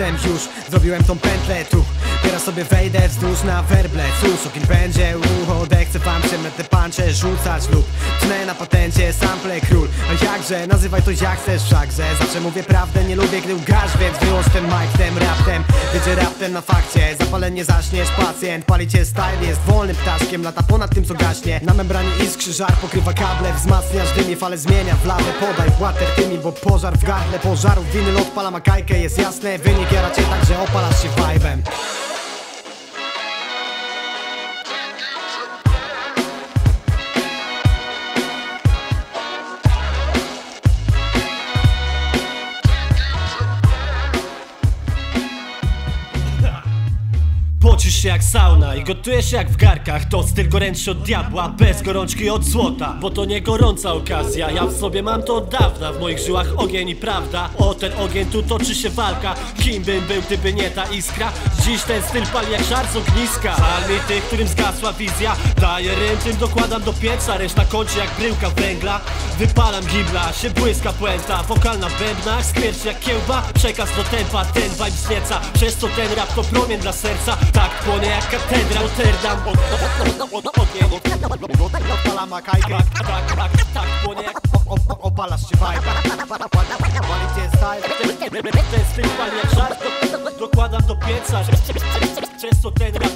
jestem już. Zrobiłem tą pętlę tu. Teraz sobie wejdę wzdłuż na werble. Cóż, o kim będzie ucho Odechcę wam te pancze rzucać lub Tnę na patencie sample król. A jakże, nazywaj to jak chcesz wszakże Zawsze mówię prawdę, nie lubię gdy ugasz Więc wyłącz ten mic tym raptem. Wiecie raptem na fakcie. Zapalenie zaśniesz, pacjent Pali cię style, jest wolnym ptaszkiem. Lata ponad tym co gaśnie. Na membranie iskrzy żar pokrywa kable. Wzmacniasz dymie, fale zmienia w lawę. Podaj water tymi, bo pożar w gardle Pożarów. Winyl odpala makajkę Jest jasne, wynik jara cię tak, że opalasz się vibe'em Pocisz się jak sauna i gotujesz jak w garkach. To styl gorętszy od diabła, bez gorączki od złota. Bo to nie gorąca okazja, ja w sobie mam to od dawna. W moich żyłach ogień i prawda, o ten ogień tu toczy się walka. Kim bym był, gdyby nie ta iskra? Dziś ten styl pali jak żar z ogniska. Mi tych, którym zgasła wizja. Daję rym, tym dokładam do pieca. Reszta kończy jak bryłka węgla. Wypalam gibla, się błyska puenta. Wokalna w bębnach, skwierczy jak kiełba. Przekaz do tempa, ten vibe znieca. Przez co ten rap to promień dla serca Tak płonie jak katedra Rotterdam Ogień Odpala makajkę Tak, tak, tak, tak płonie jak Opalasz się Pali cię style Ten styl pali jak żar do- Dokładam do pieca co ten rap,